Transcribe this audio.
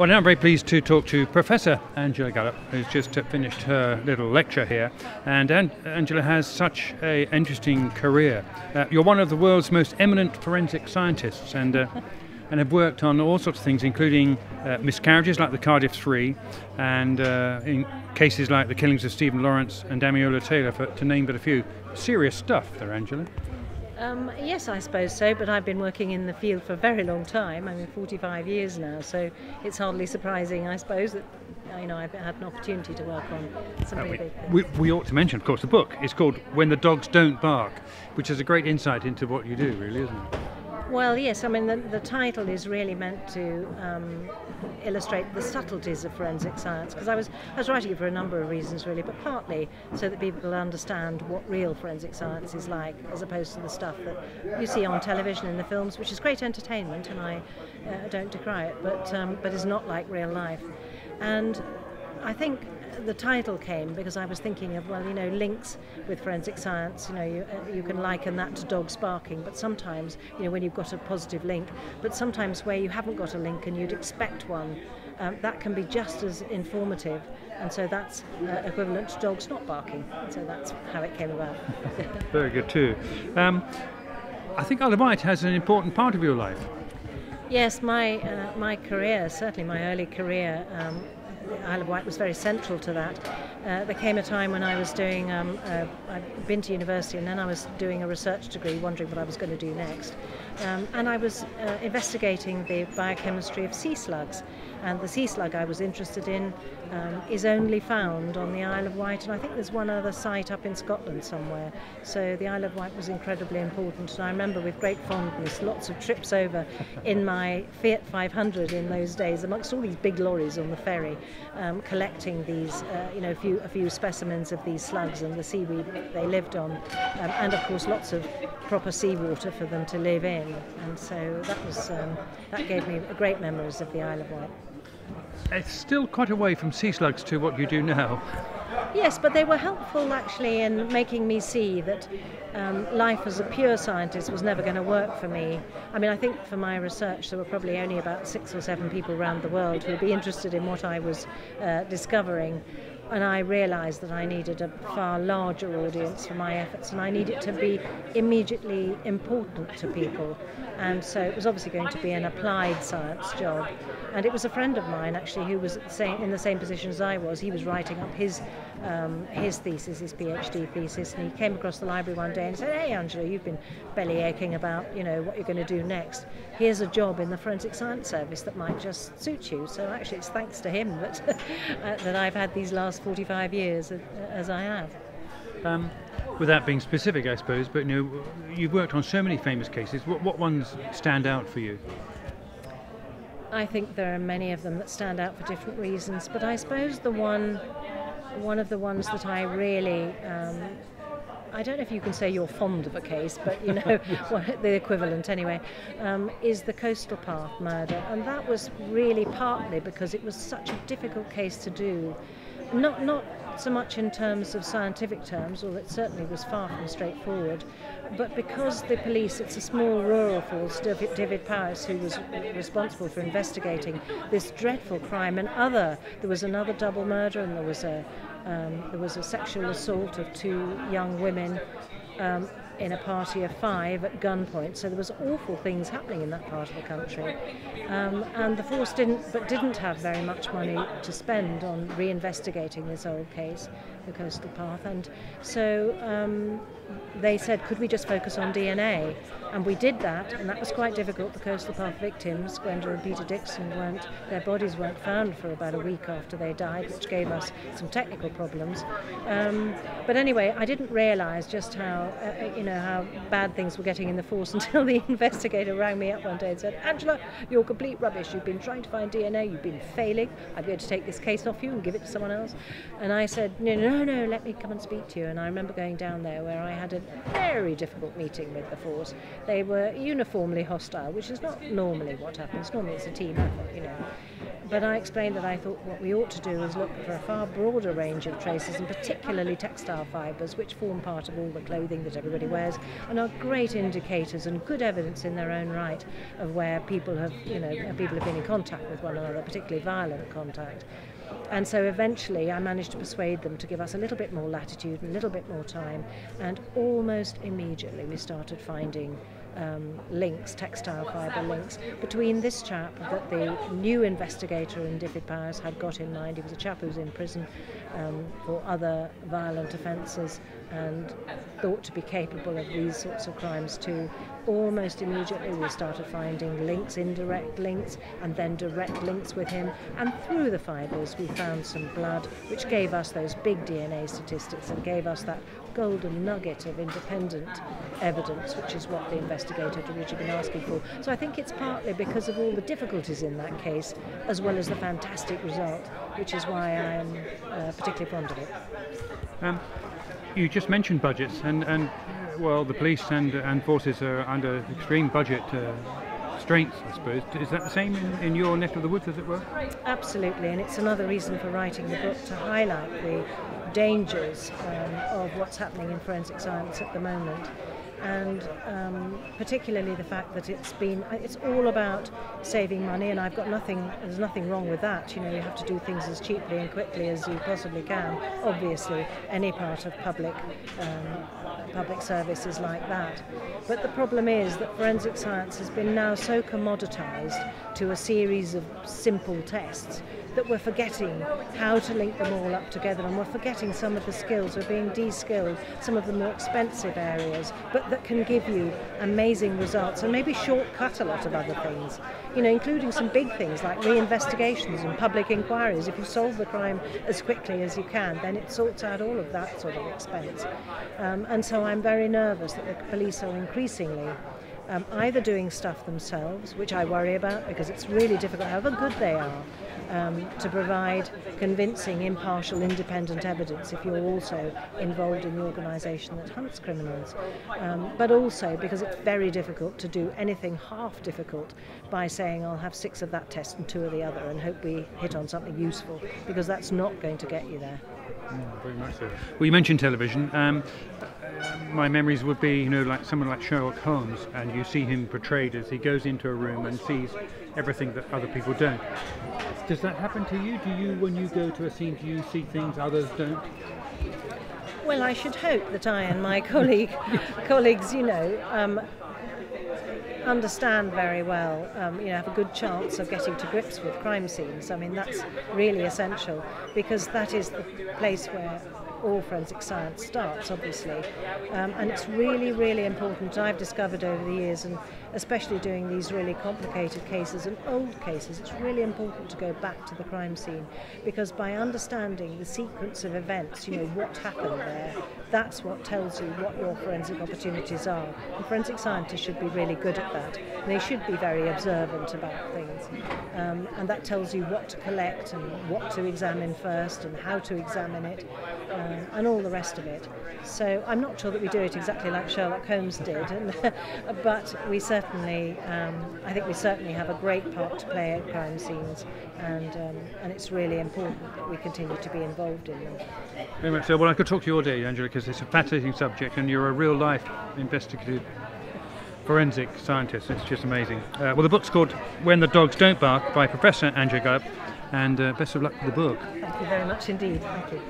Well, now I'm very pleased to talk to Professor Angela Gallop, who's just finished her little lecture here. And An- Angela has such an interesting career. Uh, you're one of the world's most eminent forensic scientists and, uh, and have worked on all sorts of things, including uh, miscarriages like the Cardiff Three and uh, in cases like the killings of Stephen Lawrence and Damilola Taylor, for, to name but a few. Serious stuff there, Angela. Um, yes, I suppose so, but I've been working in the field for a very long time. I mean, 45 years now, so it's hardly surprising, I suppose, that you know I've had an opportunity to work on some we, big things. we, we ought to mention, of course, the book. It's called When the Dogs Don't Bark, which is a great insight into what you do, really, isn't it? Well, yes, I mean, the, the title is really meant to um, illustrate the subtleties of forensic science, because I was, I was writing it for a number of reasons, really, but partly so that people understand what real forensic science is like, as opposed to the stuff that you see on television in the films, which is great entertainment, and I uh, don't decry it, but, um, but is not like real life. And I think the title came because I was thinking of well, you know, links with forensic science. You know, you, uh, you can liken that to dogs barking, but sometimes, you know, when you've got a positive link, but sometimes where you haven't got a link and you'd expect one, um, that can be just as informative. And so that's uh, equivalent to dogs not barking. So that's how it came about. Very good, too. Um, I think Isle of Wight has an important part of your life. Yes, my uh, my career, certainly my early career, um, Isle of Wight was very central to that. Uh, there came a time when I was doing, um, uh, I'd been to university and then I was doing a research degree, wondering what I was going to do next. Um, and I was uh, investigating the biochemistry of sea slugs. And the sea slug I was interested in um, is only found on the Isle of Wight, and I think there's one other site up in Scotland somewhere. So the Isle of Wight was incredibly important, and I remember with great fondness lots of trips over in my Fiat 500 in those days, amongst all these big lorries on the ferry, um, collecting these, uh, you know, a few, a few specimens of these slugs and the seaweed they lived on, um, and of course lots of proper seawater for them to live in. And so that was um, that gave me great memories of the Isle of Wight. It's still quite away from sea slugs to what you do now. Yes, but they were helpful actually in making me see that um, life as a pure scientist was never going to work for me. I mean, I think for my research, there were probably only about six or seven people around the world who would be interested in what I was uh, discovering. And I realised that I needed a far larger audience for my efforts, and I needed to be immediately important to people. And so it was obviously going to be an applied science job. And it was a friend of mine actually who was the same, in the same position as I was. He was writing up his um, his thesis, his PhD thesis, and he came across the library one day and said, "Hey, Angela, you've been belly aching about you know what you're going to do next. Here's a job in the Forensic Science Service that might just suit you." So actually, it's thanks to him that uh, that I've had these last 45 years as I have. Um, without being specific, I suppose, but you know, you've worked on so many famous cases. What, what ones stand out for you? I think there are many of them that stand out for different reasons, but I suppose the one, one of the ones that I really, um, I don't know if you can say you're fond of a case, but you know, well, the equivalent anyway, um, is the Coastal Path murder, and that was really partly because it was such a difficult case to do, not not so much in terms of scientific terms, although it certainly was far from straightforward, but because the police, it's a small rural force, Dyfed, Powys, who was responsible for investigating this dreadful crime, and other, there was another double murder, and there was a um, there was a sexual assault of two young women. Um, in a party of five at gunpoint. So there was awful things happening in that part of the country, um, and the force didn't, but didn't have very much money to spend on reinvestigating this old case, the Coastal Path. And so um, they said, could we just focus on DNA? And we did that, and that was quite difficult. The Coastal Path victims, Gwenda and Peter Dixon, weren't their bodies weren't found for about a week after they died, which gave us some technical problems. Um, but anyway, I didn't realise just how uh, you know how bad things were getting in the force until the investigator rang me up one day and said, "Angela, you're complete rubbish. You've been trying to find DNA. You've been failing. I'm going to take this case off you and give it to someone else." And I said, "No, no, no. Let me come and speak to you." And I remember going down there where I had a very difficult meeting with the force. They were uniformly hostile, which is not normally what happens. Normally it's a team effort, you know. but I explained that I thought what we ought to do is look for a far broader range of traces, and particularly textile fibres, which form part of all the clothing that everybody wears, and are great indicators and good evidence in their own right of where people have, you know, people have been in contact with one another, particularly violent contact. And so eventually I managed to persuade them to give us a little bit more latitude and a little bit more time, and almost immediately we started finding um, links, textile fibre links, between this chap that the new investigator in Dyfed Powys had got in mind. He was a chap who was in prison um, for other violent offences and thought to be capable of these sorts of crimes too. Almost immediately, we started finding links, indirect links, and then direct links with him. And through the fibres, we found some blood, which gave us those big DNA statistics and gave us that golden nugget of independent evidence, which is what the investigator had originally been asking for. So I think it's partly because of all the difficulties in that case, as well as the fantastic result, which is why I'm uh, particularly fond of it. Um, you just mentioned budgets, and, and well, the police and, and forces are under extreme budget uh, strength, I suppose. Is that the same in, in your neck of the woods, as it were? Absolutely, and it's another reason for writing the book to highlight the dangers um, of what's happening in forensic science at the moment and um, particularly the fact that it's been it's all about saving money and I've got nothing there's nothing wrong with that. You know you have to do things as cheaply and quickly as you possibly can. Obviously any part of public um, public service is like that but the problem is that forensic science has been now so commoditized to a series of simple tests that we're forgetting how to link them all up together and we're forgetting some of the skills, we're being de-skilled, some of the more expensive areas, but that can give you amazing results and maybe shortcut a lot of other things, you know, including some big things like reinvestigations and public inquiries. If you solve the crime as quickly as you can, then it sorts out all of that sort of expense. Um, and so I'm very nervous that the police are increasingly um, either doing stuff themselves, which I worry about because it's really difficult, however good they are, um, to provide convincing, impartial, independent evidence if you're also involved in the organisation that hunts criminals. Um, but also because it's very difficult to do anything half difficult by saying I'll have six of that test and two of the other and hope we hit on something useful because that's not going to get you there. Mm, very much so. Well, you mentioned television. My memories would be, you know, like someone like Sherlock Holmes, and you see him portrayed as he goes into a room and sees everything that other people don't. Does that happen to you? Do you, when you go to a scene, do you see things others don't? Well, I should hope that I and my colleague, colleagues, you know, um, understand very well, um, you know, have a good chance of getting to grips with crime scenes. I mean, that's really essential because that is the place where all forensic science starts, obviously. Um, and it's really, really important. I've discovered over the years, and especially doing these really complicated cases and old cases, it's really important to go back to the crime scene because by understanding the sequence of events, you know, what happened there, that's what tells you what your forensic opportunities are. And forensic scientists should be really good at that. They should be very observant about things. Um, and that tells you what to collect and what to examine first and how to examine it um, and all the rest of it. So I'm not sure that we do it exactly like Sherlock Holmes did, and, but we certainly, um, I think we certainly have a great part to play at crime scenes, and um, and it's really important that we continue to be involved in them. Very much so. Well, I could talk to you all day, Angela, because it's a fascinating subject, and you're a real life investigative forensic scientist. It's just amazing. Uh, well, the book's called When the Dogs Don't Bark by Professor Angela Gallop, and uh, best of luck with the book. Thank you very much indeed. Thank you.